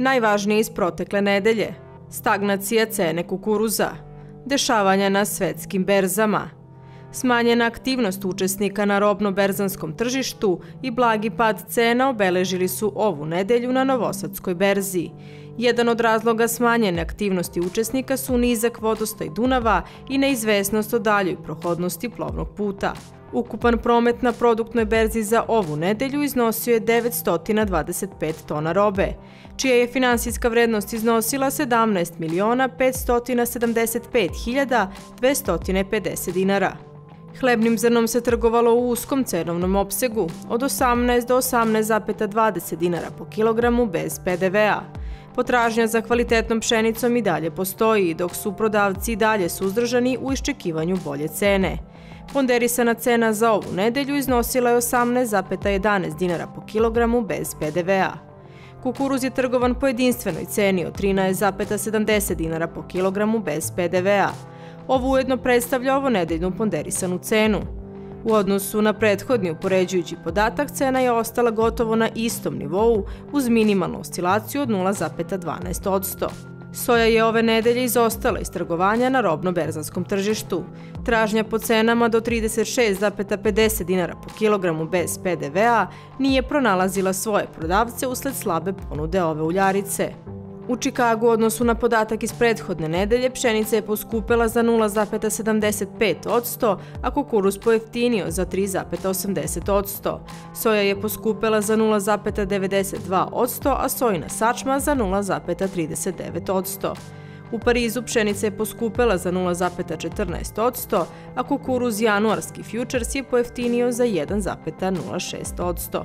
Najvažnije iz protekle nedelje. Stagnacija cene kukuruza. Dešavanja na svetskim berzama. Smanjena aktivnost učesnika na robno-berzanskom tržištu i blagi pad cena obeležili su ovu nedelju na Novosadskoj berzi. Jedan od razloga smanjene aktivnosti učesnika su nizak vodostaj Dunava i neizvesnost o daljoj prohodnosti plovnog puta. Ukupan promet na produktnoj berzi za ovu nedelju iznosio je 925 tona robe, čija je finansijska vrednost iznosila 17 miliona 575 hiljada 250 dinara. Hlebnim zrnom se trgovalo u uskom cenovnom opsegu od 18 do 18,20 dinara po kilogramu bez PDV-a. Potražnja za kvalitetnom pšenicom i dalje postoji, dok su prodavci i dalje suzdržani u iščekivanju bolje cene. Ponderisana cena za ovu nedelju iznosila je 18,11 dinara po kilogramu bez PDV-a. Kukuruz je trgovan po jedinstvenoj ceni od 13,70 dinara po kilogramu bez PDV-a. Ovo ujedno predstavlja ovo nedeljnu ponderisanu cenu. U odnosu na prethodni upoređujući podatak, cena je ostala gotovo na istom nivou uz minimalnu oscilaciju od 0,12%. Soja je ove nedelje izostala iz trgovanja na robno-berzanskom tržištu. Tražnja po cenama do 36,50 dinara po kilogramu bez PDV-a nije pronalazila svoje prodavce usled slabe ponude ove uljarice. U Čikagu odnosu na podatak iz prethodne nedelje pšenica je poskupela za 0,75%, a kukuruz pojeftinio za 3,80%. Soja je poskupela za 0,92%, a sojna sačma za 0,39%. U Parizu pšenica je poskupela za 0,14%, a kukuruz januarski futures je pojeftinio za 1,06%.